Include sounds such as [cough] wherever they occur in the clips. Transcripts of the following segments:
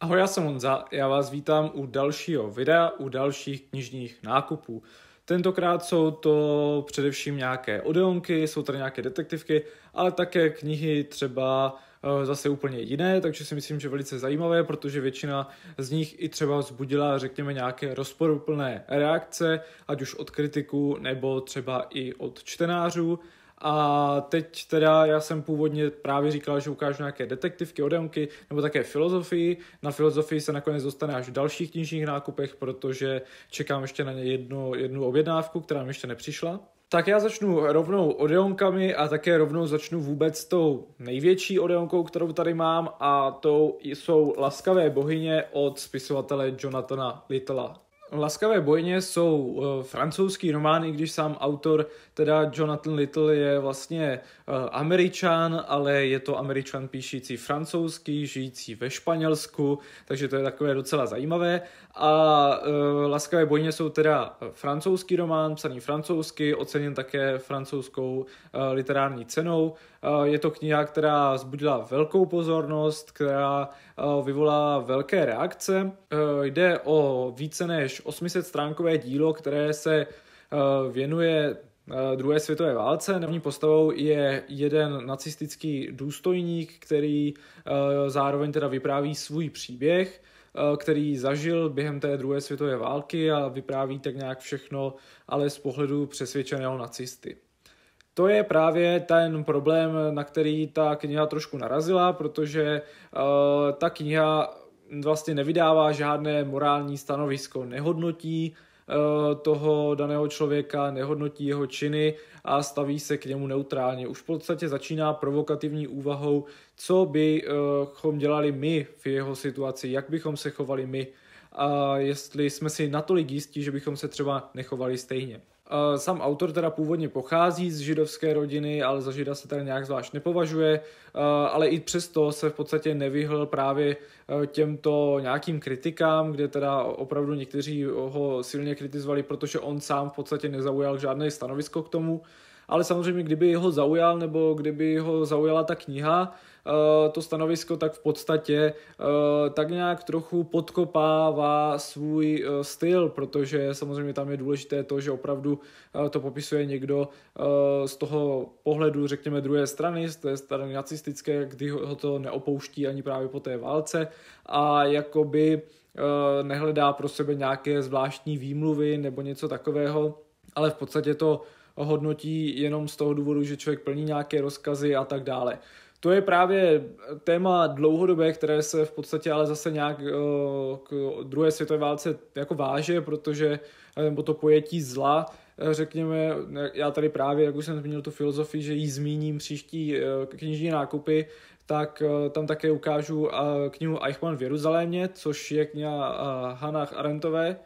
Ahoj, já jsem Honza, já vás vítám u dalšího videa, u dalších knižních nákupů. Tentokrát jsou to především nějaké odeonky, jsou tady nějaké detektivky, ale také knihy třeba eh, zase úplně jiné, takže si myslím, že velice zajímavé, protože většina z nich i třeba vzbudila, řekněme, nějaké rozporuplné reakce, ať už od kritiků nebo třeba i od čtenářů. A teď teda já jsem původně právě říkal, že ukážu nějaké detektivky, odeonky nebo také filozofii. Na filozofii se nakonec dostane až v dalších knižních nákupech, protože čekám ještě na ně jednu, jednu objednávku, která mi ještě nepřišla. Tak já začnu rovnou odeonkami a také rovnou začnu vůbec tou největší odeonkou, kterou tady mám a to jsou Laskavé bohyně od spisovatele Jonathana Littla. Laskavé bojně jsou uh, francouzský román, i když sám autor, teda Jonathan Little, je vlastně uh, američan, ale je to američan píšící francouzský, žijící ve Španělsku, takže to je takové docela zajímavé. A uh, Laskavé bojně jsou teda francouzský román, psaný francouzsky, oceněn také francouzskou literární cenou. Je to kniha, která zbudila velkou pozornost, která vyvolala velké reakce. Jde o více než 800 stránkové dílo, které se uh, věnuje druhé světové válce. Hlavní postavou je jeden nacistický důstojník, který zároveň teda vypráví svůj příběh. Eh, který zažil během té druhé světové války a vypráví tak nějak všechno, ale z pohledu přesvědčeného nacisty. To je právě ten problém, na který ta kniha trošku narazila, protože ta kniha vlastně nevydává žádné morální stanovisko, nehodnotí Eh, toho daného člověka, nehodnotí jeho činy a staví se k němu neutrálně. Už v podstatě začíná provokativní úvahou, co bychom dělali my v jeho situaci, jak bychom se chovali my a jestli jsme si natolik jistí, že bychom se třeba nechovali stejně. Sam autor teda původně pochází z židovské rodiny, ale za žida se teda nějak zvlášť nepovažuje, ale i přesto se v podstatě nevyhl právě těmto nějakým kritikám, kde teda opravdu někteří ho silně kritizovali, protože on sám v podstatě nezaujal žádné stanovisko k tomu ale samozřejmě kdyby ho zaujal nebo kdyby ho zaujala ta kniha, eh, to stanovisko, tak v podstatě eh, tak nějak trochu podkopává svůj eh, styl, protože samozřejmě tam je důležité to, že opravdu to popisuje někdo z toho pohledu, řekněme, druhé strany, z té strany nacistické, kdy ho to neopouští ani právě po té válce a jakoby nehledá pro sebe nějaké zvláštní výmluvy nebo něco takového, ale v podstatě to hodnotí jenom z toho důvodu, že člověk plní nějaké rozkazy a tak dále. To je právě téma dlouhodobé, které se v podstatě ale zase nějak eh, k druhé světové válce jako váže, protože eh, nebo to pojetí zla, eh, řekněme, já tady právě, jak už jsem zmínil tu filozofii, že ji zmíním příští knižní nákupy, tak tam také ukážu knihu Eichmann v Jeruzalémě, což je kniha Hannah Arendtové,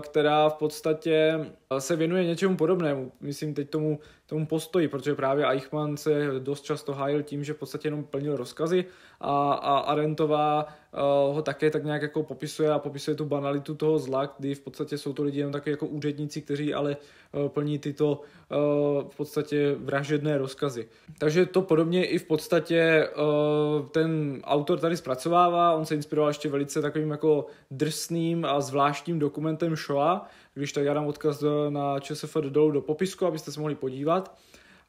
která v podstatě se věnuje něčemu podobnému. Myslím teď tomu, tomu postoji, protože právě Eichmann se dost často hájil tím, že v podstatě jenom plnil rozkazy a, a Arentová ho také tak nějak jako popisuje a popisuje tu banalitu toho zla, kdy v podstatě jsou to lidi jenom také jako úředníci, kteří ale plní tyto v podstatě vražedné rozkazy. Takže to podobně i v podstatě ten autor tady zpracovává, on se inspiroval ještě velice takovým jako drsným a zvláštním dokumentem Shoah, když tak já dám odkaz na ČSFD dolů do popisku, abyste se mohli podívat.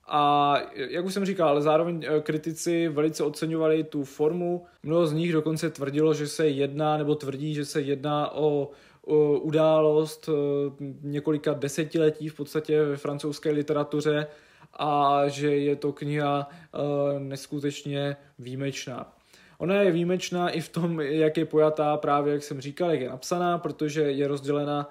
A jak už jsem říkal, ale zároveň eh, kritici velice oceňovali tu formu. Mnoho z nich dokonce tvrdilo, že se jedná, nebo tvrdí, že se jedná o, o událost eh, několika desetiletí v podstatě ve francouzské literatuře a že je to kniha uh, neskutečně výjimečná. Ona je výjimečná i v tom, jak je pojatá právě, jak jsem říkal, jak je napsaná, protože je rozdělena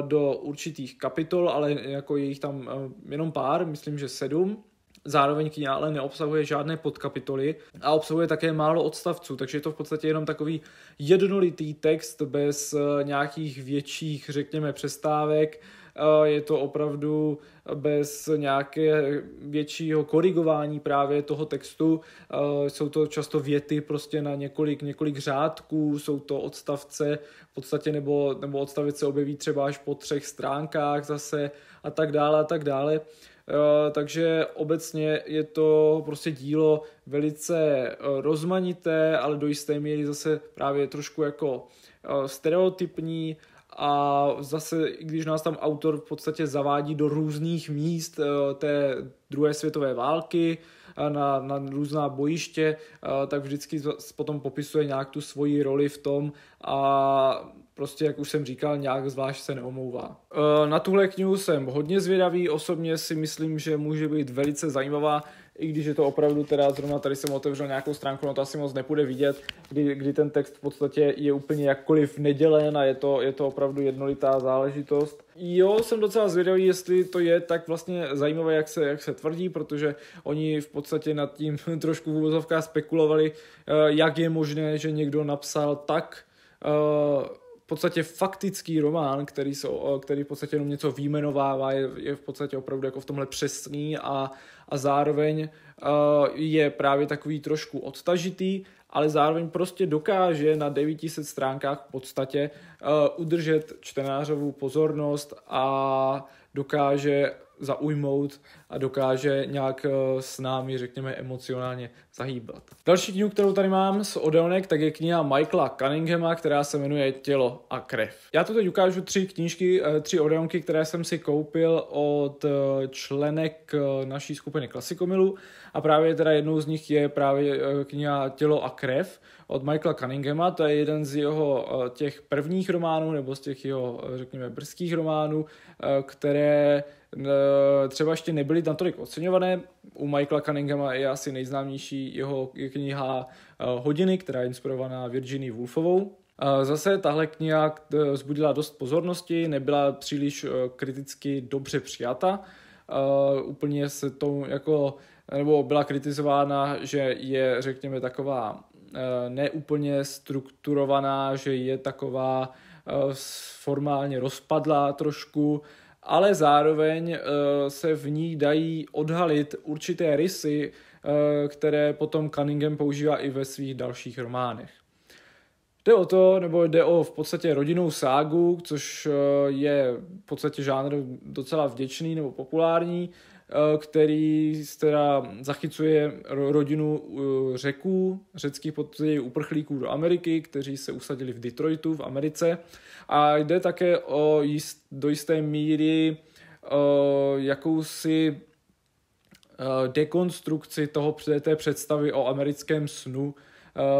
do určitých kapitol, ale jako je jich tam jenom pár, myslím, že sedm. Zároveň kniha ale neobsahuje žádné podkapitoly a obsahuje také málo odstavců, takže je to v podstatě jenom takový jednolitý text bez nějakých větších, řekněme, přestávek, je to opravdu bez nějaké většího korigování právě toho textu. Jsou to často věty prostě na několik, několik řádků, jsou to odstavce v podstatě nebo, nebo odstavec se objeví třeba až po třech stránkách zase a tak dále a tak dále. takže obecně je to prostě dílo velice rozmanité, ale do jisté míry zase právě trošku jako stereotypní a zase, když nás tam autor v podstatě zavádí do různých míst eh, té druhé světové války, na, na různá bojiště, eh, tak vždycky potom popisuje nějak tu svoji roli v tom a prostě, jak už jsem říkal, nějak zvlášť se neomlouvá. Eh, na tuhle knihu jsem hodně zvědavý, osobně si myslím, že může být velice zajímavá, i když je to opravdu teda zrovna tady jsem otevřel nějakou stránku, no to asi moc nepůjde vidět, kdy, kdy ten text v podstatě je úplně jakkoliv nedělen a je to, je to opravdu jednolitá záležitost. Jo, jsem docela zvědavý, jestli to je tak vlastně zajímavé, jak se, jak se tvrdí, protože oni v podstatě nad tím [laughs] trošku v úvozovkách spekulovali, eh, jak je možné, že někdo napsal tak uh, podstatě faktický román, který, jsou, který v podstatě jenom něco výjmenovává, je, je v podstatě opravdu jako v tomhle přesný a, a zároveň uh, je právě takový trošku odtažitý, ale zároveň prostě dokáže na 900 stránkách v podstatě uh, udržet čtenářovou pozornost a dokáže zaujmout a dokáže nějak eh, s námi, řekněme, emocionálně zahýbat. Další knihu, kterou tady mám z Odelnek, tak je kniha Michaela Cunninghama, která se jmenuje Tělo a krev. Já tu teď ukážu tři knížky, eh, tři Odelnky, které jsem si koupil od eh, členek naší skupiny Klasikomilu a právě teda jednou z nich je právě kniha Tělo a krev od Michaela Cunninghama, to je jeden z jeho těch prvních románů, nebo z těch jeho, řekněme, brzkých románů, které třeba ještě nebyly natolik oceňované. U Michaela Cunninghama je asi nejznámější jeho kniha eh, Hodiny, která je inspirovaná Virginie Woolfovou. Zase tahle kniha eh, vzbudila dost pozornosti, nebyla příliš eh, kriticky dobře přijata. Úplně se to jako, nebo byla kritizována, že je, řekněme, taková neúplně strukturovaná, že je taková formálně rozpadlá trošku, ale zároveň eh, se v ní dají odhalit určité rysy, eh, které potom Cunningham používá i ve svých dalších románech. Jde o to, nebo jde o v podstatě rodinnou ságu, což eh, je v podstatě žánr docela vděčný nebo populární, který teda zachycuje rodinu eh, řeků, řeckých později uprchlíků do Ameriky, kteří se usadili v Detroitu v Americe. A jde také o jist, do jisté míry eh, jakousi dekonstrukci toho, té představy o americkém snu,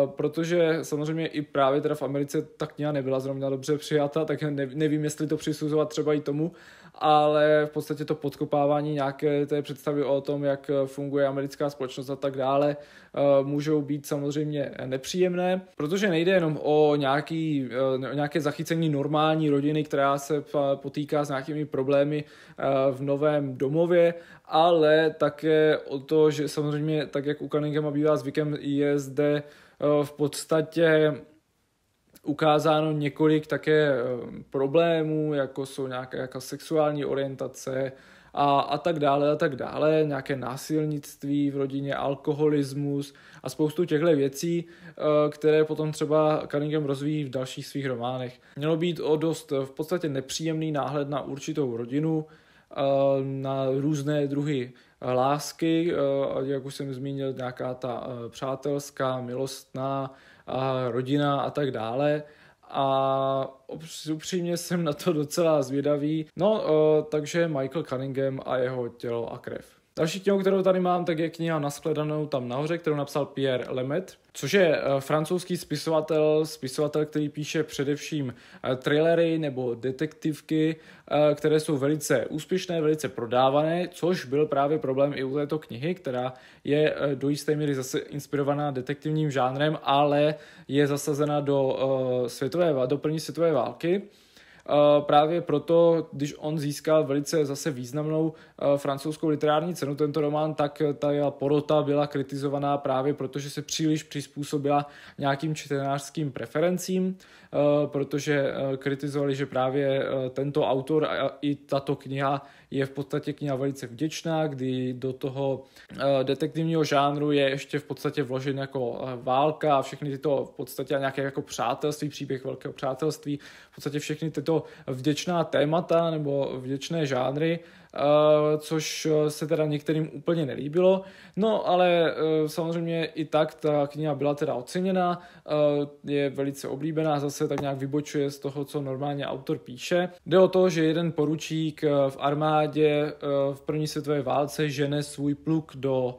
protože samozřejmě i právě teda v Americe ta kniha nebyla zrovna dobře přijata, tak nevím, jestli to přisuzovat třeba i tomu, ale v podstatě to podkopávání nějaké té představy o tom, jak funguje americká společnost a tak dále, eh, můžou být samozřejmě nepříjemné, protože nejde jenom o nějaký, eh, nějaké zachycení normální rodiny, která se potýká s nějakými problémy eh, v novém domově, ale také o to, že samozřejmě, tak jak u Cunninghama bývá zvykem, je zde v podstatě ukázáno několik také eh, problémů, jako jsou nějaká jako sexuální orientace a, a tak dále a tak dále, nějaké násilnictví v rodině, alkoholismus a spoustu těchto věcí, eh, které potom třeba Cunningham rozvíjí v dalších svých románech. Mělo být o dost v podstatě nepříjemný náhled na určitou rodinu, eh, na různé druhy lásky, jak už jsem zmínil, nějaká ta přátelská, milostná, a rodina a tak dále. A upřímně jsem na to docela zvědavý. No, takže Michael Cunningham a jeho tělo a krev. Další knihu, kterou tady mám, tak je kniha Naskledanou tam nahoře, kterou napsal Pierre Lemaitre, což je eh, francouzský spisovatel, spisovatel, který píše především eh, thrillery nebo detektivky, eh, které jsou velice úspěšné, velice prodávané, což byl právě problém i u této knihy, která je do jisté míry zase inspirovaná detektivním žánrem, ale je zasazena do světové, do první světové války. Právě proto, když on získal velice zase významnou francouzskou literární cenu, tento román, tak ta porota byla kritizovaná právě proto, že se příliš přizpůsobila nějakým čtenářským preferencím, protože kritizovali, že právě tento autor a i tato kniha je v podstatě kniha velice vděčná, kdy do toho detektivního žánru je ještě v podstatě vložen jako válka a všechny tyto v podstatě nějaké jako přátelství, příběh velkého přátelství, v podstatě všechny tyto vděčná témata nebo vděčné žánry, což se teda některým úplně nelíbilo. No ale samozřejmě i tak ta kniha byla teda oceněna, je velice oblíbená, zase tak nějak vybočuje z toho, co normálně autor píše. Jde o to, že jeden poručík v armádě v první světové válce žene svůj pluk do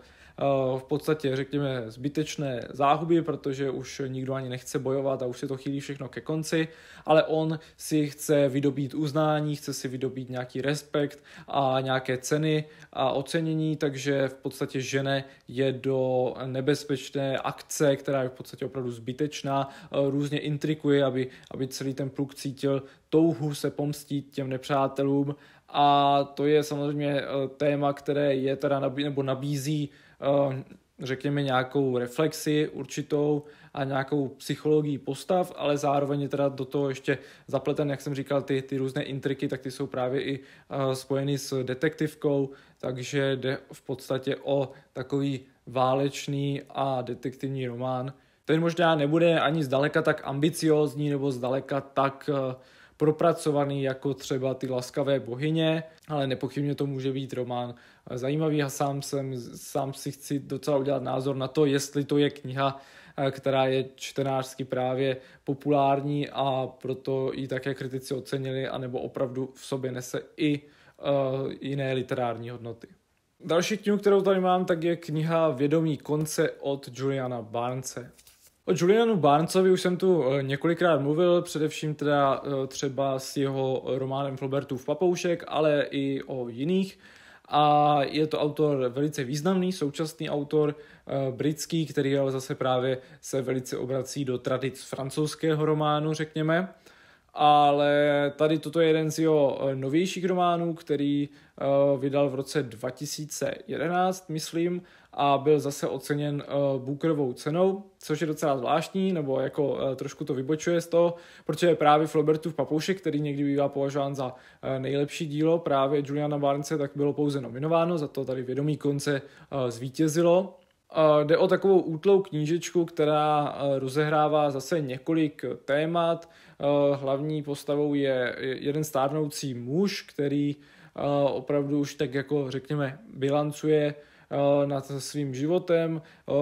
v podstatě, řekněme, zbytečné záhuby, protože už nikdo ani nechce bojovat a už se to chýlí všechno ke konci, ale on si chce vydobít uznání, chce si vydobít nějaký respekt a nějaké ceny a ocenění, takže v podstatě žene je do nebezpečné akce, která je v podstatě opravdu zbytečná, různě intrikuje, aby, aby celý ten pluk cítil touhu se pomstít těm nepřátelům. A to je samozřejmě téma, které je teda nabí, nebo nabízí Eh, řekněme, nějakou reflexi určitou a nějakou psychologii postav, ale zároveň je teda do toho ještě zapleten, jak jsem říkal, ty, ty různé intriky, tak ty jsou právě i uh, spojeny s detektivkou, takže jde v podstatě o takový válečný a detektivní román. Ten možná nebude ani zdaleka tak ambiciózní nebo zdaleka tak uh, propracovaný jako třeba ty laskavé bohyně, ale nepochybně to může být román zajímavý a sám, jsem, sám si chci docela udělat názor na to, jestli to je kniha, eh, která je čtenářsky právě populární a proto ji také kritici ocenili, anebo opravdu v sobě nese i uh, jiné literární hodnoty. Další knihu, kterou tady mám, tak je kniha Vědomí konce od Juliana Barnce. O Julianu Barnesovi už jsem tu eh, několikrát mluvil, především teda třeba s jeho románem Flobertův papoušek, ale i o jiných. A je to autor velice významný, současný autor eh, britský, který ale zase právě se velice obrací do tradic francouzského románu, řekněme. Ale tady toto je jeden z jeho novějších románů, který vydal v roce 2011, myslím, a byl zase oceněn uh, Bookerovou cenou, což je docela zvláštní, nebo jako uh, trošku to vybočuje z toho, protože právě Flaubertův papoušek, který někdy bývá považován za uh, nejlepší dílo, právě Juliana Barnce, tak bylo pouze nominováno, za to tady vědomí konce uh, zvítězilo. Uh, jde o takovou útlou knížečku, která uh, rozehrává zase několik témat. Uh, hlavní postavou je jeden stárnoucí muž, který opravdu už tak jako řekněme bilancuje nad svým životem, eh,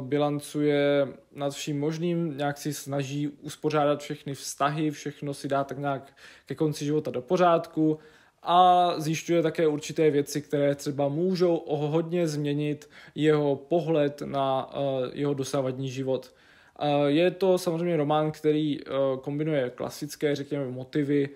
bilancuje nad vším možným, nějak si snaží uspořádat všechny vztahy, všechno si dá tak nějak ke konci života do pořádku a zjišťuje také určité věci, které třeba můžou hodně změnit jeho pohled na eh, jeho dosávadní život. Je to samozřejmě román, který kombinuje klasické, řekněme, motivy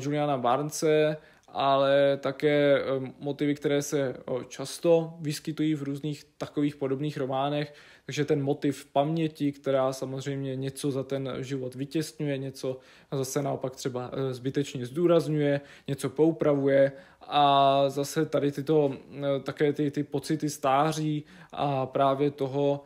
Juliana Barnce, ale také motivy, které se často vyskytují v různých takových podobných románech, takže ten motiv paměti, která samozřejmě něco za ten život vytěsňuje, něco zase naopak třeba e, zbytečně zdůrazňuje, něco poupravuje. A zase tady tyto také ty, ty pocity stáří a právě toho,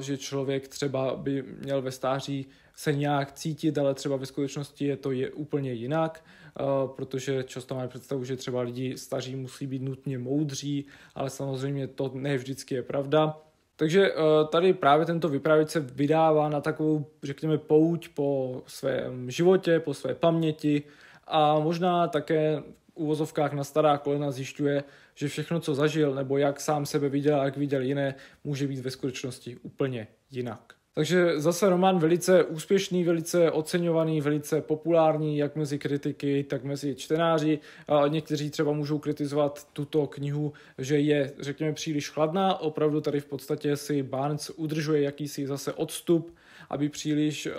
že člověk třeba by měl ve stáří se nějak cítit, ale třeba ve skutečnosti je to je úplně jinak, eh, protože často máme představu, že třeba lidi staří musí být nutně moudří, ale samozřejmě to ne vždycky je pravda. Takže eh, tady právě tento vypravěč se vydává na takovou, řekněme, pouť po svém životě, po své paměti a možná také uvozovkách na stará kolena zjišťuje, že všechno, co zažil, nebo jak sám sebe viděl a jak viděl jiné, může být ve skutečnosti úplně jinak. Takže zase román velice úspěšný, velice oceňovaný, velice populární, jak mezi kritiky, tak mezi čtenáři. A někteří třeba můžou kritizovat tuto knihu, že je, řekněme, příliš chladná. Opravdu tady v podstatě si Barnes udržuje jakýsi zase odstup, aby příliš eh,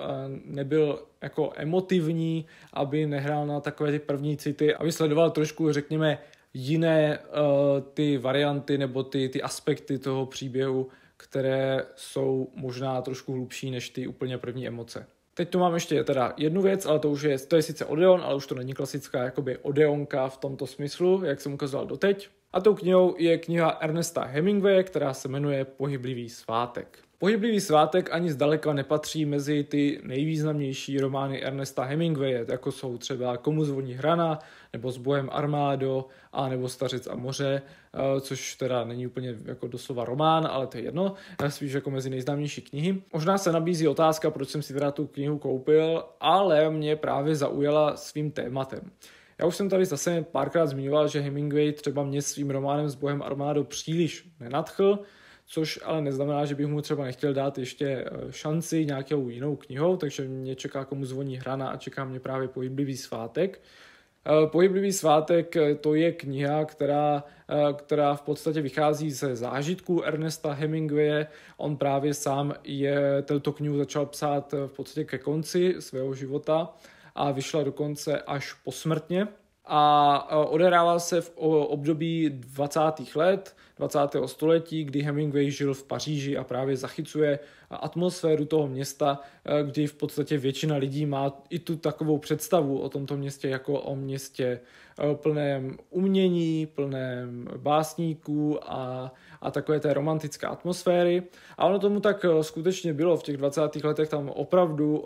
nebyl jako emotivní, aby nehrál na takové ty první city, aby sledoval trošku, řekněme, jiné uh, ty varianty nebo ty, ty aspekty toho příběhu, které jsou možná trošku hlubší než ty úplně první emoce. Teď tu mám ještě teda jednu věc, ale to už je, to je sice Odeon, ale už to není klasická jakoby Odeonka v tomto smyslu, jak jsem ukazoval doteď. A tou knihou je kniha Ernesta Hemingway, která se jmenuje Pohyblivý svátek. Pohyblivý svátek ani zdaleka nepatří mezi ty nejvýznamnější romány Ernesta Hemingwaye, jako jsou třeba Komu zvoní hrana, nebo S bojem armádo, a nebo Stařec a moře, eh, což teda není úplně jako doslova román, ale to je jedno, spíš jako mezi nejznámější knihy. Možná se nabízí otázka, proč jsem si teda tu knihu koupil, ale mě právě zaujala svým tématem. Já už jsem tady zase párkrát zmiňoval, že Hemingway třeba mě svým románem s bohem armádo příliš nenadchl, což ale neznamená, že bych mu třeba nechtěl dát ještě eh, šanci nějakou jinou knihou, takže mě čeká, komu zvoní hrana a čeká mě právě pohyblivý svátek. Eh, pohyblivý svátek eh, to je kniha, která, která v podstatě vychází ze zážitků Ernesta Hemingwaye. On právě sám je tento knihu začal psát v podstatě ke konci svého života a vyšla dokonce až posmrtně a odehrával se v období 20. let 20. století, kdy Hemingway žil v Paříži a právě zachycuje atmosféru toho města, eh, kdy v podstatě většina lidí má i tu takovou představu o tomto městě jako o městě eh, plném umění, plném básníků a, a takové té romantické atmosféry. A ono tomu tak eh, skutečně bylo. V těch 20. letech tam opravdu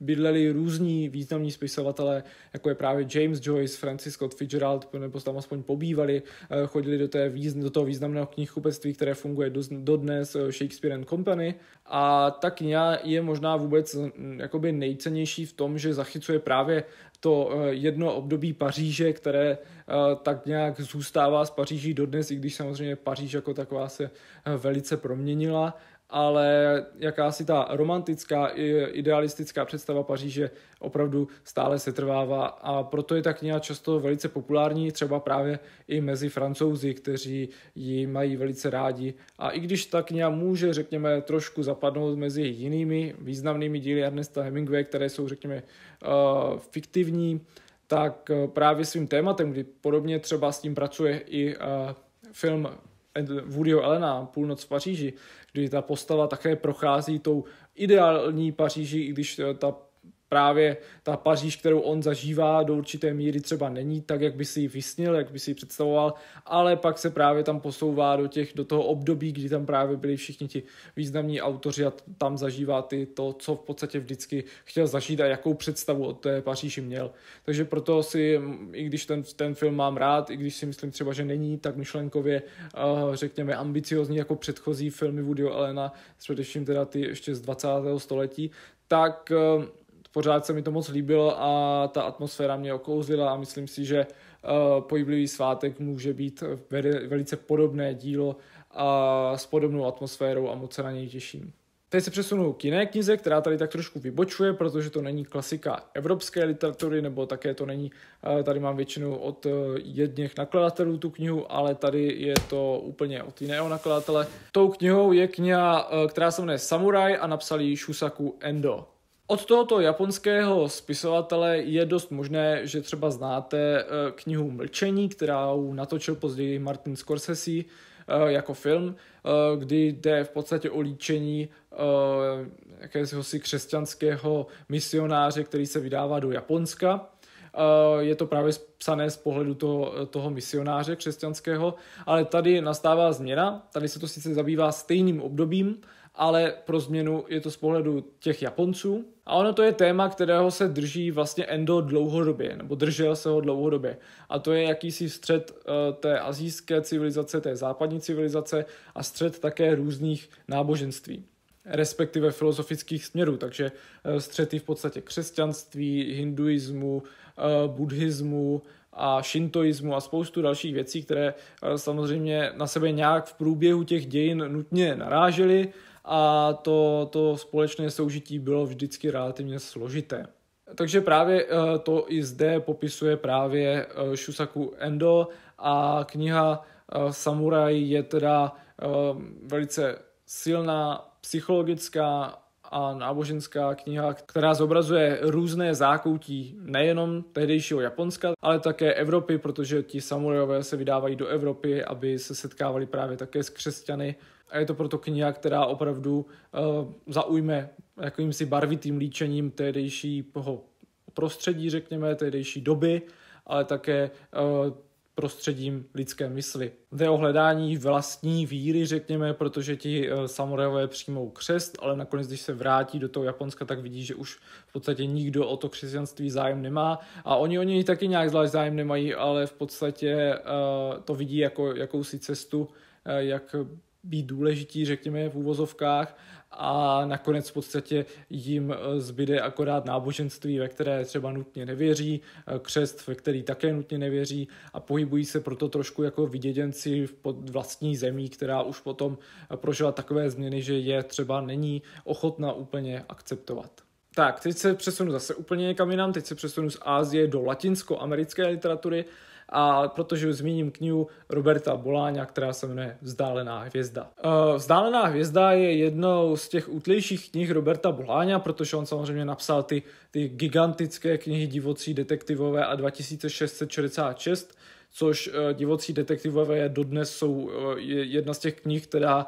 bydleli různí významní spisovatelé, jako je právě James Joyce, Francis Scott Fitzgerald, nebo tam aspoň pobývali, chodili do, té, do toho významného knihkupectví, které funguje dodnes, Shakespeare and Company, a ta kniha je možná vůbec mm, jakoby nejcennější v tom, že zachycuje právě to eh, jedno období Paříže, které eh, tak nějak zůstává z Paříží dodnes, i když samozřejmě Paříž jako taková se eh, velice proměnila ale jakási ta romantická, idealistická představa Paříže opravdu stále se trvává a proto je ta kniha často velice populární, třeba právě i mezi francouzi, kteří ji mají velice rádi. A i když ta kniha může, řekněme, trošku zapadnout mezi jinými významnými díly Ernesta Hemingway, které jsou, řekněme, uh, fiktivní, tak uh, právě svým tématem, kdy podobně třeba s tím pracuje i uh, film Woodyho Elena, Půlnoc v Paříži, kdy ta postava také prochází tou ideální Paříži, i když eh, ta právě ta Paříž, kterou on zažívá do určité míry třeba není tak, jak by si ji vysnil, jak by si ji představoval, ale pak se právě tam posouvá do, těch, do toho období, kdy tam právě byli všichni ti významní autoři a tam zažívá ty to, co v podstatě vždycky chtěl zažít a jakou představu o té Paříži měl. Takže proto si, i když ten, ten film mám rád, i když si myslím třeba, že není tak myšlenkově, uh, řekněme, ambiciozní jako předchozí filmy Woodyho Allena, především teda ty ještě z 20. století, tak uh, pořád se mi to moc líbilo a ta atmosféra mě okouzila a myslím si, že uh, Pohyblivý svátek může být velice podobné dílo a s podobnou atmosférou a moc se na něj těším. Teď se přesunu k jiné knize, která tady tak trošku vybočuje, protože to není klasika evropské literatury, nebo také to není, eh, tady mám většinu od eh, jedněch nakladatelů tu knihu, ale tady je to úplně od jiného nakladatele. Tou knihou je kniha, která se jmenuje Samurai a napsal ji Shusaku Endo. Od tohoto japonského spisovatele je dost možné, že třeba znáte eh, knihu Mlčení, kterou natočil později Martin Scorsese eh, jako film, eh, kdy jde v podstatě o líčení jakéhosi křesťanského misionáře, který se vydává do Japonska. Je to právě psané z pohledu toho, toho misionáře křesťanského, ale tady nastává změna. Tady se to sice zabývá stejným obdobím, ale pro změnu je to z pohledu těch Japonců. A ono to je téma, kterého se drží vlastně Endo dlouhodobě, nebo držel se ho dlouhodobě. A to je jakýsi střed uh, té azijské civilizace, té západní civilizace a střed také různých náboženství respektive filozofických směrů, takže uh, střety v podstatě křesťanství, hinduismu, uh, buddhismu, a šintoismu a spoustu dalších věcí, které samozřejmě na sebe nějak v průběhu těch dějin nutně narážely a to, to společné soužití bylo vždycky relativně složité. Takže právě eh, to i zde popisuje právě eh, Shusaku Endo a kniha eh, Samurai je teda velice silná psychologická a náboženská kniha, která zobrazuje různé zákoutí nejenom tehdejšího Japonska, ale také Evropy, protože ti samurajové se vydávají do Evropy, aby se setkávali právě také s křesťany a je to proto kniha, která opravdu uh, zaujme jakýmsi barvitým líčením tehdejšího prostředí, řekněme, tehdejší doby, ale také uh, prostředím lidské mysli. Jde o hledání vlastní víry, řekněme, protože ti eh, samurajové přijmou křest, ale nakonec, když se vrátí do toho Japonska, tak vidí, že už v podstatě nikdo o to křesťanství zájem nemá a oni o něj taky nějak zvlášť zájem nemají, ale v podstatě uh, to vidí jako jakousi cestu, uh, jak být důležitý, řekněme, v úvozovkách a nakonec v podstatě jim eh, zbyde akorát náboženství, ve které třeba nutně nevěří, eh, křest, ve který také nutně nevěří a pohybují se proto trošku jako vyděděnci pod vlastní zemí, která už potom eh, prožila takové změny, že je třeba není ochotná úplně akceptovat. Tak, teď se přesunu zase úplně někam jinam, teď se přesunu z Ázie do latinskoamerické literatury a protože zmíním knihu Roberta Boláňa, která se jmenuje Vzdálená hvězda. Uh, Vzdálená hvězda je jednou z těch útlejších knih Roberta Boláňa, protože on samozřejmě napsal ty, ty gigantické knihy Divocí detektivové a 2666, což uh, Divocí detektivové je dodnes jsou uh, jedna z těch knih, která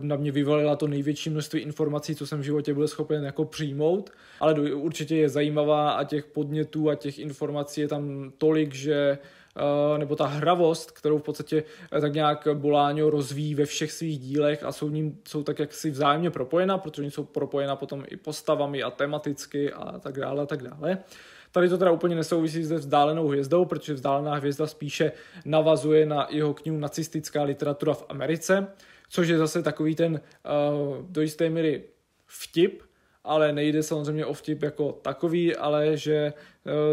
na mě vyvalila to největší množství informací, co jsem v životě byl schopen jako přijmout, ale určitě je zajímavá a těch podnětů a těch informací je tam tolik, že nebo ta hravost, kterou v podstatě eh, tak nějak Boláňo rozvíjí ve všech svých dílech a jsou, ním, jsou tak jaksi vzájemně propojena, protože oni jsou propojena potom i postavami a tematicky a tak dále a tak dále. Tady to teda úplně nesouvisí se vzdálenou hvězdou, protože vzdálená hvězda spíše navazuje na jeho knihu Nacistická literatura v Americe, což je zase takový ten uh, do jisté míry vtip, ale nejde samozřejmě o vtip jako takový, ale že e,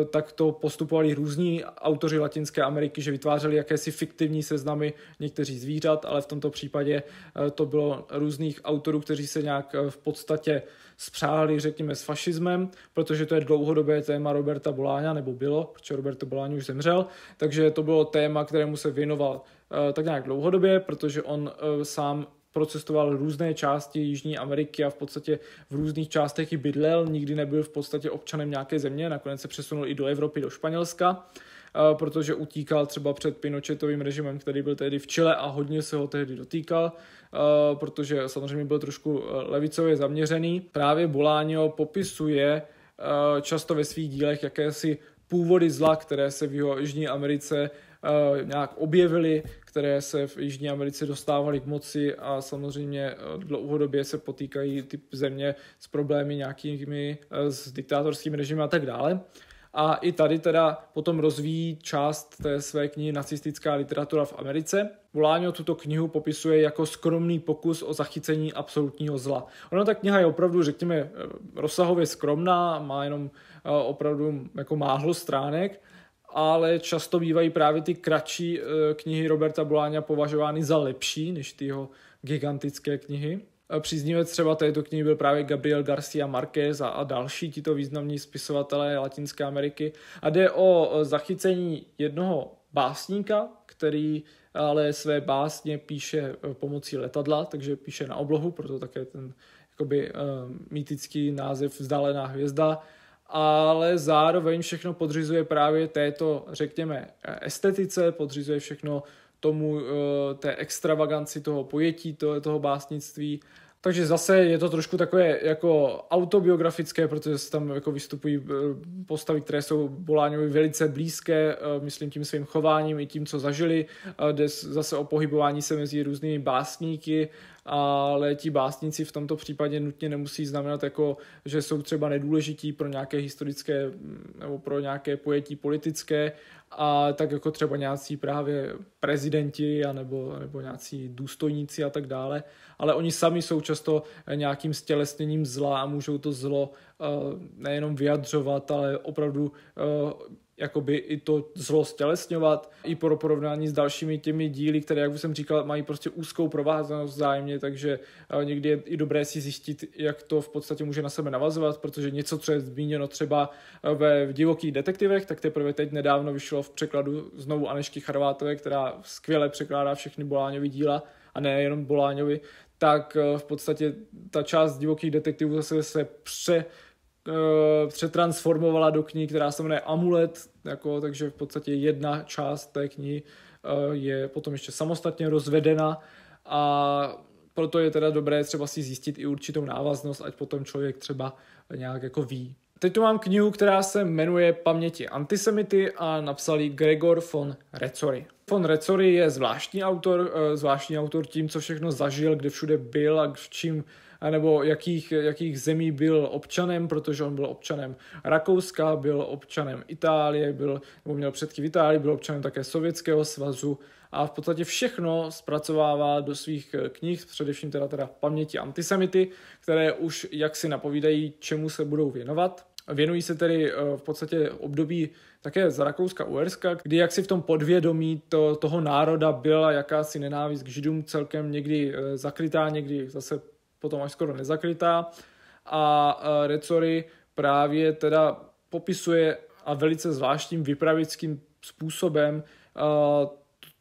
tak to postupovali různí autoři Latinské Ameriky, že vytvářeli jakési fiktivní seznamy někteří zvířat, ale v tomto případě e, to bylo různých autorů, kteří se nějak e, v podstatě spřáhli, řekněme, s fašismem, protože to je dlouhodobé téma Roberta Boláňa, nebo bylo, protože Roberto Boláň už zemřel, takže to bylo téma, kterému se věnoval tak nějak dlouhodobě, protože on sám procestoval různé části Jižní Ameriky a v podstatě v různých částech i bydlel, nikdy nebyl v podstatě občanem nějaké země, nakonec se přesunul i do Evropy, do Španělska, eh, protože utíkal třeba před Pinochetovým režimem, který byl tehdy v Chile a hodně se ho tehdy dotýkal, eh, protože samozřejmě byl trošku eh, levicově zaměřený. Právě Boláňo popisuje často ve svých dílech jakési původy zla, které se v Jižní Americe nějak objevily, které se v Jižní Americe dostávaly k moci a samozřejmě eh, dlouhodobě se potýkají ty země s problémy nějakými eh, s diktátorským režimem a tak dále. A i tady teda potom rozvíjí část té své knihy Nacistická literatura v Americe. Voláňo tuto knihu popisuje jako skromný pokus o zachycení absolutního zla. Ona ta kniha je opravdu, řekněme, eh, rozsahově skromná, má jenom opravdu jako máhlo stránek, ale často bývají právě ty kratší eh, knihy Roberta Boláňa považovány za lepší než ty jeho gigantické knihy. Příznivec třeba této knihy byl právě Gabriel Garcia Marquez a, a další tito významní spisovatelé Latinské Ameriky. A jde o zachycení jednoho básníka, který ale své básně píše eh, pomocí letadla, takže píše na oblohu, proto také ten jakoby, mýtický název Vzdálená hvězda ale zároveň všechno podřizuje právě této, řekněme, estetice, podřizuje všechno tomu, eh, té extravaganci toho pojetí, toho, toho básnictví takže zase je to trošku takové jako autobiografické, protože tam jako vystupují eh, postavy, které jsou Boláňovi velice blízké, eh, myslím tím svým chováním i tím, co zažili. Jde zase o pohybování se mezi různými básníky, ale ti básníci v tomto případě nutně nemusí znamenat, jako, že jsou třeba nedůležití pro nějaké historické mm, nebo pro nějaké pojetí politické, a tak jako třeba nějací právě prezidenti a nebo, nebo nějací důstojníci a tak dále, ale oni sami jsou často nějakým stělesněním zla a můžou to zlo uh, nejenom vyjadřovat, ale opravdu uh, jakoby i to zlo stělesňovat, i pro porovnání s dalšími těmi díly, které, jak už jsem říkal, mají prostě úzkou provázanost vzájemně, takže eh, někdy je i dobré si zjistit, jak to v podstatě může na sebe navazovat, protože něco, co je zmíněno třeba eh, ve divokých detektivech, tak teprve teď nedávno vyšlo v překladu znovu Anešky Charvátové, která skvěle překládá všechny Boláňovy díla, a ne jenom Boláňovi, tak eh, v podstatě ta část divokých detektivů zase se pře přetransformovala do knihy, která se jmenuje Amulet, jako, takže v podstatě jedna část té knihy uh, je potom ještě samostatně rozvedena a proto je teda dobré třeba si zjistit i určitou návaznost, ať potom člověk třeba nějak jako ví. Teď tu mám knihu, která se jmenuje Paměti antisemity a napsal ji Gregor von Recory. Von Recory je zvláštní autor, eh, zvláštní autor tím, co všechno zažil, kde všude byl a v čím nebo jakých, jakých zemí byl občanem, protože on byl občanem Rakouska, byl občanem Itálie, byl, nebo měl předky v Itálii, byl občanem také Sovětského svazu a v podstatě všechno zpracovává do svých knih, především teda, teda paměti antisemity, které už jak si napovídají, čemu se budou věnovat. Věnují se tedy eh, v podstatě období také z Rakouska Uherska, kdy jaksi v tom podvědomí to, toho národa byla jakási nenávist k židům celkem někdy eh, zakrytá, někdy zase potom až skoro nezakrytá. A eh, Recory právě teda popisuje a velice zvláštním vypravickým způsobem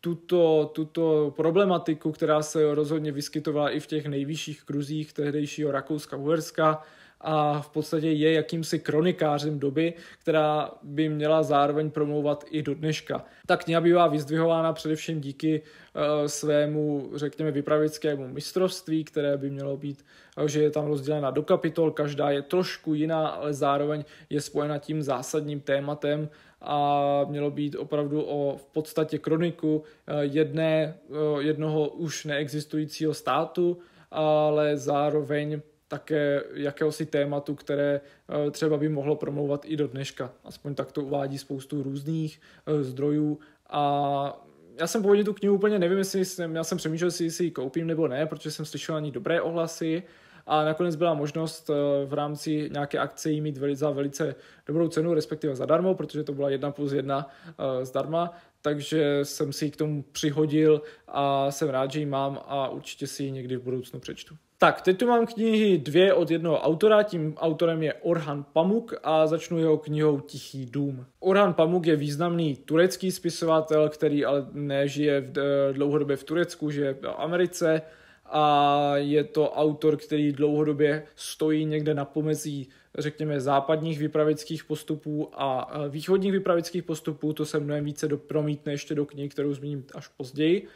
tuto, tuto problematiku, která se rozhodně vyskytovala i v těch nejvyšších kruzích tehdejšího Rakouska-Uherska, a v podstatě je jakýmsi kronikářem doby, která by měla zároveň promlouvat i do dneška. Ta kniha bývá vyzdvihována především díky uh, svému, řekněme, vypravickému mistrovství, které by mělo být, uh, že je tam rozdělena do kapitol, každá je trošku jiná, ale zároveň je spojena tím zásadním tématem a mělo být opravdu o v podstatě kroniku uh, jedné, jednoho už neexistujícího státu, ale zároveň také jakéhosi tématu, které eh, třeba by mohlo promlouvat i do dneška. Aspoň tak to uvádí spoustu různých eh, zdrojů a já jsem původně tu knihu úplně nevím, jestli jsem, já jsem přemýšlel, jestli si ji koupím nebo ne, protože jsem slyšel ani dobré ohlasy a nakonec byla možnost eh, v rámci nějaké akce jí mít za velice dobrou cenu, respektive zadarmo, protože to byla jedna plus jedna zdarma, takže jsem si ji k tomu přihodil a jsem rád, že ji mám a určitě si ji někdy v budoucnu přečtu. Tak, teď tu mám knihy dvě od jednoho autora, tím autorem je Orhan Pamuk a začnu jeho knihou Tichý dům. Orhan Pamuk je významný turecký spisovatel, který ale nežije v, dlouhodobě v Turecku, žije v Americe a je to autor, který dlouhodobě stojí někde na pomezí, řekněme, západních vypravických postupů a východních vypravických postupů, to se mnohem více dopromítne ještě do knih, kterou zmíním až později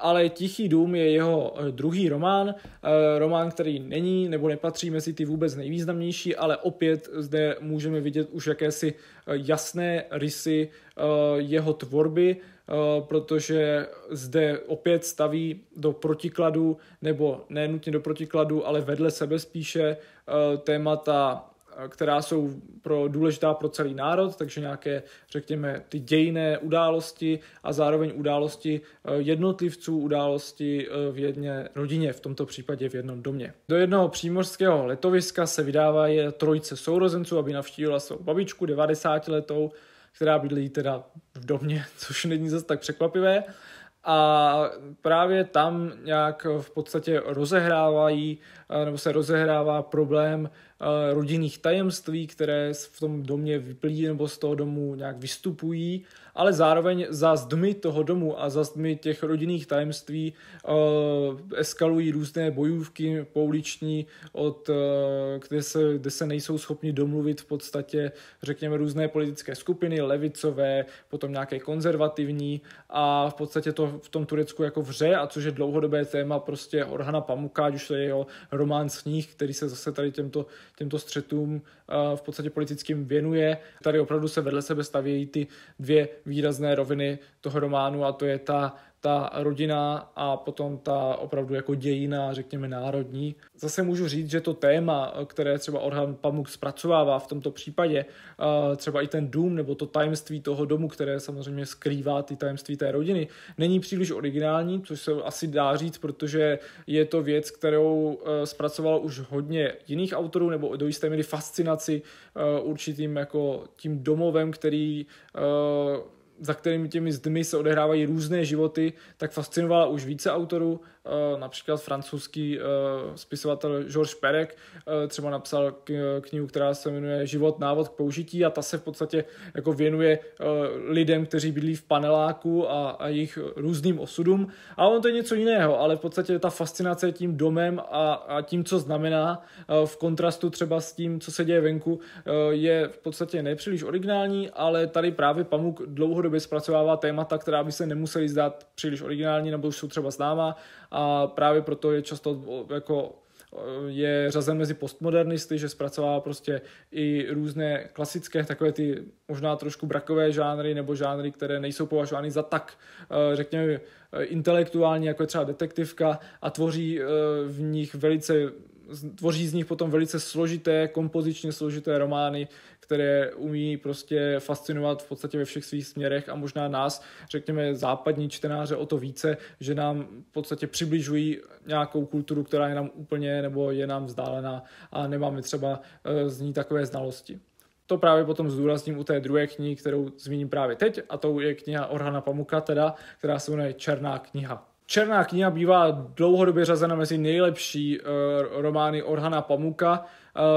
ale Tichý dům je jeho eh, druhý román, eh, román, který není nebo nepatří mezi ty vůbec nejvýznamnější, ale opět zde můžeme vidět už jakési eh, jasné rysy jeho tvorby, protože zde opět staví do protikladu, nebo ne nutně do protikladu, ale vedle sebe spíše témata která jsou pro, důležitá pro celý národ, takže nějaké, řekněme, ty dějné události a zároveň události eh, jednotlivců, události eh, v jedné rodině, v tomto případě v jednom domě. Do jednoho přímořského letoviska se vydává je trojce sourozenců, aby navštívila svou babičku 90 letou, která bydlí teda v domě, [laughs] což není zase tak překvapivé. A právě tam nějak v podstatě rozehrávají, eh, nebo se rozehrává problém rodinných tajemství, které v tom domě vyplí nebo z toho domu nějak vystupují, ale zároveň za zdmi toho domu a za zdmi těch rodinných tajemství eskalují různé bojůvky pouliční, od, kde, se, kde se nejsou schopni domluvit v podstatě, řekněme, různé politické skupiny, levicové, potom nějaké konzervativní a v podstatě to v tom Turecku jako vře, a což je dlouhodobé téma prostě Orhana Pamuka, už to je jeho román Sníh, který se zase tady těmto těmto střetům eh, v podstatě politickým věnuje. Tady opravdu se vedle sebe stavějí ty dvě výrazné roviny toho románu a to je ta ta rodina a potom ta opravdu jako dějina, řekněme národní. Zase můžu říct, že to téma, které třeba Orhan Pamuk zpracovává v tomto případě, třeba i ten dům nebo to tajemství toho domu, které samozřejmě skrývá ty tajemství té rodiny, není příliš originální, což se asi dá říct, protože je to věc, kterou e, zpracovalo už hodně jiných autorů nebo do jisté míry fascinaci e, určitým jako tím domovem, který e, za kterými těmi zdmi se odehrávají různé životy, tak fascinovala už více autorů. Eh, například francouzský eh, spisovatel Georges Perec eh, třeba napsal knihu, která se jmenuje Život, návod k použití a ta se v podstatě jako věnuje lidem, kteří bydlí v paneláku a, a jejich různým osudům. A on to je něco jiného, ale v podstatě ta fascinace tím domem a, a tím, co znamená v kontrastu třeba s tím, co se děje venku, je v podstatě nepříliš originální, ale tady právě Pamuk dlouhodobě zpracovává témata, která by se nemuseli zdát příliš originální nebo už jsou třeba známá a právě proto je často jako je řazen mezi postmodernisty, že zpracovává prostě i různé klasické, takové ty možná trošku brakové žánry nebo žánry, které nejsou považovány za tak, řekněme, intelektuální, jako je třeba detektivka a tvoří v nich velice tvoří z nich potom velice složité, kompozičně složité romány, které umí prostě fascinovat v podstatě ve všech svých směrech a možná nás, řekněme, západní čtenáře o to více, že nám v podstatě přibližují nějakou kulturu, která je nám úplně nebo je nám vzdálená a nemáme třeba eh, z ní takové znalosti. To právě potom zdůrazním u té druhé knihy, kterou zmíním právě teď, a to je kniha Orhana Pamuka, teda, která se jmenuje Černá kniha. Černá kniha bývá dlouhodobě řazena mezi nejlepší uh, romány Orhana Pamuka.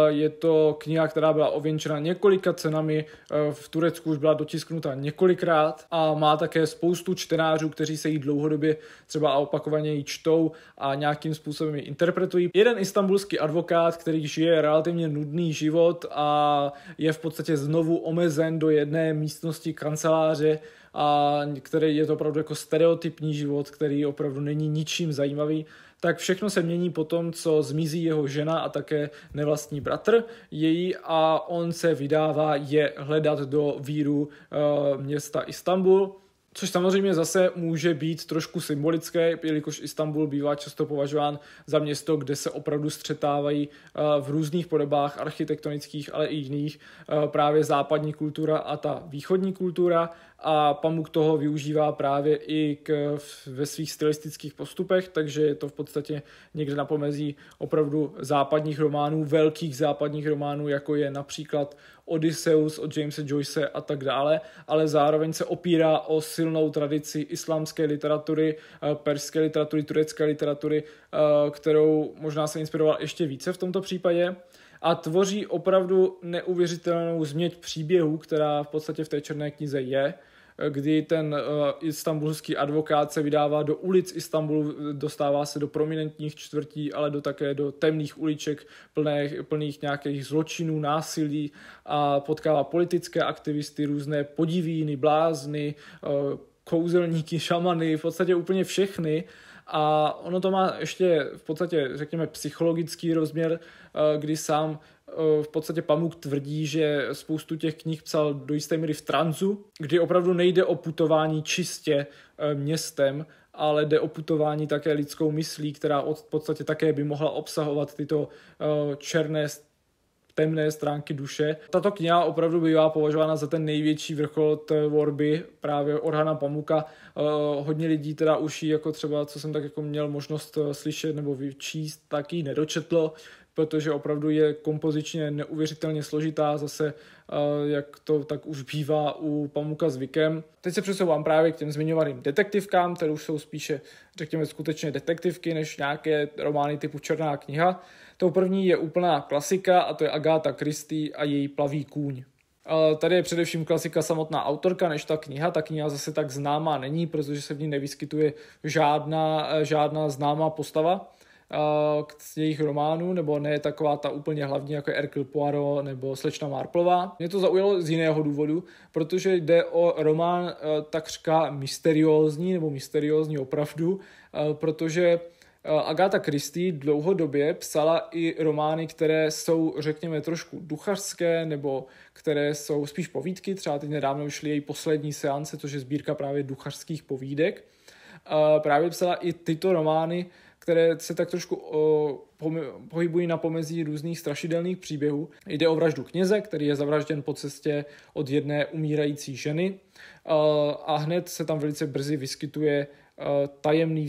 Je to kniha, která byla ověnčena několika cenami, uh, v Turecku už byla dotisknuta několikrát a má také spoustu čtenářů, kteří se jí dlouhodobě třeba opakovaně ji čtou a nějakým způsobem ji interpretují. Jeden istambulský advokát, který žije relativně nudný život a je v podstatě znovu omezen do jedné místnosti kanceláře, a který je to opravdu jako stereotypní život, který opravdu není ničím zajímavý, tak všechno se mění po tom, co zmizí jeho žena a také nevlastní bratr její a on se vydává je hledat do víru uh, města Istanbul Což samozřejmě zase může být trošku symbolické, jelikož Istanbul bývá často považován za město, kde se opravdu střetávají eh, v různých podobách architektonických, ale i jiných eh, právě západní kultura a ta východní kultura a Pamuk toho využívá právě i k, ve svých stylistických postupech, takže je to v podstatě někde na pomezí opravdu západních románů, velkých západních románů, jako je například Odysseus od Jamesa Joyce a tak dále, ale zároveň se opírá o silnou tradici islámské literatury, eh, perské literatury, turecké literatury, eh, kterou možná se inspiroval ještě více v tomto případě a tvoří opravdu neuvěřitelnou změť příběhů, která v podstatě v té černé knize je kdy ten uh, istambulský advokát se vydává do ulic Istanbulu, dostává se do prominentních čtvrtí, ale do také do temných uliček plných, plných nějakých zločinů, násilí a potkává politické aktivisty, různé podivíny, blázny, uh, kouzelníky, šamany, v podstatě úplně všechny. A ono to má ještě v podstatě, řekněme, psychologický rozměr, kdy sám v podstatě Pamuk tvrdí, že spoustu těch knih psal do jisté míry v tranzu, kdy opravdu nejde o putování čistě e, městem, ale jde o putování také lidskou myslí, která v podstatě také by mohla obsahovat tyto černé temné stránky duše. Tato kniha opravdu bývá považována za ten největší vrchol tvorby právě Orhana Pamuka. Hodně lidí teda už jako třeba, co jsem tak jako měl možnost slyšet nebo vyčíst, tak ji nedočetlo protože opravdu je kompozičně neuvěřitelně složitá, zase jak to tak už bývá u Pamuka zvykem. Teď se přesouvám právě k těm zmiňovaným detektivkám, které už jsou spíše, řekněme, skutečně detektivky, než nějaké romány typu Černá kniha. Tou první je úplná klasika a to je Agáta Christie a její Plavý kůň. Tady je především klasika samotná autorka, než ta kniha. Ta kniha zase tak známá není, protože se v ní nevyskytuje žádná, žádná známá postava z jejich románů, nebo ne taková ta úplně hlavní, jako je Hercule Poirot nebo Slečna Marplová. Mě to zaujalo z jiného důvodu, protože jde o román e, takřka mysteriózní, nebo mysteriózní opravdu, e, protože e, Agatha Christie dlouhodobě psala i romány, které jsou, řekněme, trošku duchařské, nebo které jsou spíš povídky. Třeba teď nedávno šly její poslední seance, což je sbírka právě duchařských povídek. Právě psala i tyto romány, které se tak trošku o, pohybují na pomezí různých strašidelných příběhů. Jde o vraždu kněze, který je zavražděn po cestě od jedné umírající ženy a hned se tam velice brzy vyskytuje tajemný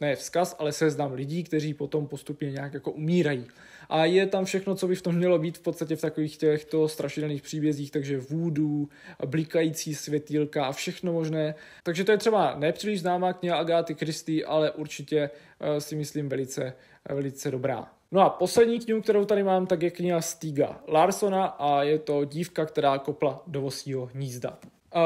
ne vzkaz, ale seznam lidí, kteří potom postupně nějak jako umírají. A je tam všechno, co by v tom mělo být v podstatě v takových těchto strašidelných příbězích, takže vůdů, blikající světýlka a všechno možné. Takže to je třeba nepříliš známá kniha Agáty Christy, ale určitě uh, si myslím velice, velice dobrá. No a poslední knihu, kterou tady mám, tak je kniha Stiga Larsona a je to dívka, která kopla do vosího hnízda.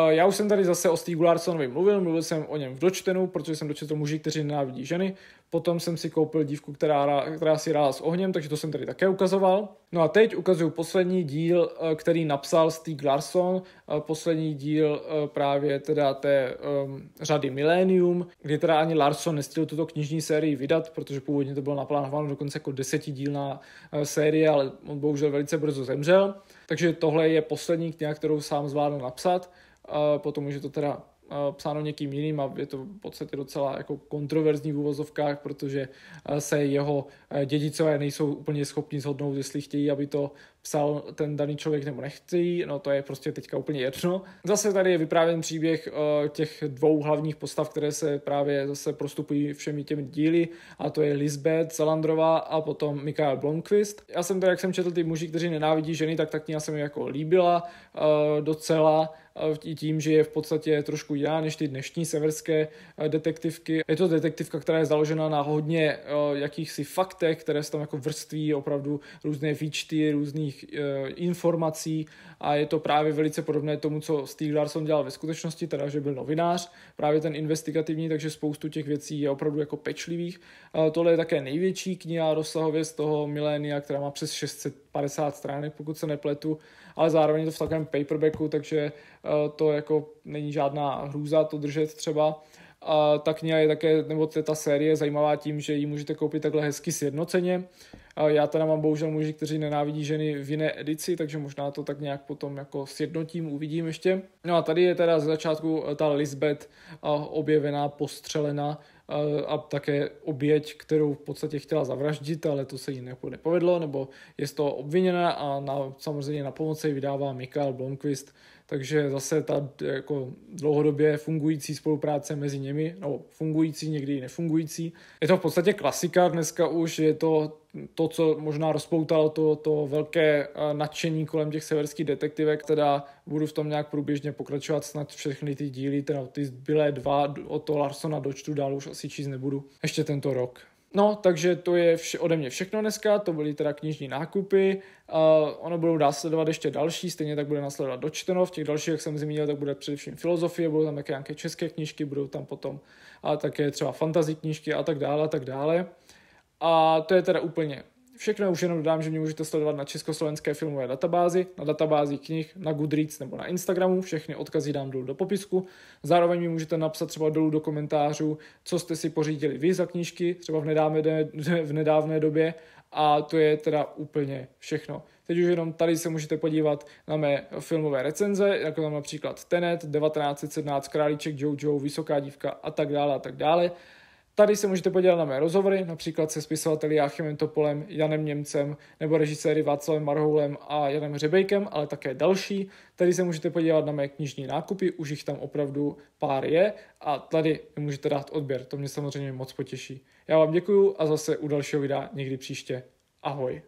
Já už jsem tady zase o Stigu Larsonovi mluvil, mluvil jsem o něm v dočtenu, protože jsem dočetl muži, kteří nenávidí ženy. Potom jsem si koupil dívku, která, která si hrála s ohněm, takže to jsem tady také ukazoval. No a teď ukazuju poslední díl, eh, který napsal Stieg Larsson, eh, poslední díl eh, právě teda té um, řady Millennium, kdy teda ani Larsson nestihl tuto knižní sérii vydat, protože původně to bylo naplánováno dokonce jako desetidílná série, ale on bohužel velice brzo zemřel. Takže tohle je poslední kniha, kterou sám zvládl napsat. Potom už je to teda psáno někým jiným a je to v podstatě docela jako kontroverzní v úvozovkách, protože se jeho dědicové nejsou úplně schopni shodnout, jestli chtějí, aby to psal ten daný člověk nebo nechci, no to je prostě teďka úplně jedno. Zase tady je vyprávěn příběh uh, těch dvou hlavních postav, které se právě zase prostupují všemi těmi díly a to je Lisbeth Zalandrová a potom Mikael Blomqvist. Já jsem tady, jak jsem četl ty muži, kteří nenávidí ženy, tak tak kniha se mi jako líbila uh, docela uh, tím, že je v podstatě trošku jiná než ty dnešní severské detektivky. Je to detektivka, která je založena na hodně jakýchsi faktech, které se tam jako vrství opravdu různé výčty, různých uh, informací a je to právě velice podobné tomu, co Steve Larson dělal ve skutečnosti, teda že byl novinář, právě ten investigativní, takže spoustu těch věcí je opravdu jako pečlivých. Uh, tohle je také největší kniha rozsahově z toho milénia, která má přes 650 stránek, pokud se nepletu, ale zároveň je to v takovém paperbacku, takže uh, to jako není žádná hrůza to držet třeba. A ta kniha je také, nebo ta série je zajímavá tím, že ji můžete koupit takhle hezky sjednoceně. Já teda mám bohužel muži, kteří nenávidí ženy v jiné edici, takže možná to tak nějak potom jako sjednotím, uvidím ještě. No a tady je teda z začátku ta Lisbeth objevená, postřelená a také oběť, kterou v podstatě chtěla zavraždit, ale to se jí nepovedlo, nebo je z toho obviněna a na, samozřejmě na pomoc vydává Mikael Blomqvist, takže zase ta jako dlouhodobě fungující spolupráce mezi nimi, no fungující, někdy i nefungující. Je to v podstatě klasika dneska už, je to to, co možná rozpoutalo to, to velké eh, nadšení kolem těch severských detektivek, teda budu v tom nějak průběžně pokračovat snad všechny ty díly, teda ty zbylé dva od toho Larsona dočtu, dál už asi číst nebudu, ještě tento rok. No, takže to je vše, ode mě všechno dneska, to byly teda knižní nákupy, uh, ono budou následovat ještě další, stejně tak bude následovat dočteno, v těch dalších, jak jsem zmínil, tak bude především filozofie, budou tam také nějaké české knižky, budou tam potom a také třeba fantasy knižky a tak dále a tak dále. A to je teda úplně všechno, už jenom dodám, že mě můžete sledovat na československé filmové databázi, na databázi knih, na Goodreads nebo na Instagramu, všechny odkazy dám dolů do popisku. Zároveň mi můžete napsat třeba dolů do komentářů, co jste si pořídili vy za knížky, třeba v nedávné, v nedávné době a to je teda úplně všechno. Teď už jenom tady se můžete podívat na mé filmové recenze, jako tam například Tenet, 1917, Králíček Jojo, Vysoká dívka a tak dále a tak dále. Tady se můžete podívat na mé rozhovory, například se spisovateli Jáchymem Topolem, Janem Němcem nebo režiséry Václavem Marhoulem a Janem Hřebejkem, ale také další. Tady se můžete podívat na mé knižní nákupy, už jich tam opravdu pár je a tady můžete dát odběr, to mě samozřejmě moc potěší. Já vám děkuju a zase u dalšího videa někdy příště. Ahoj.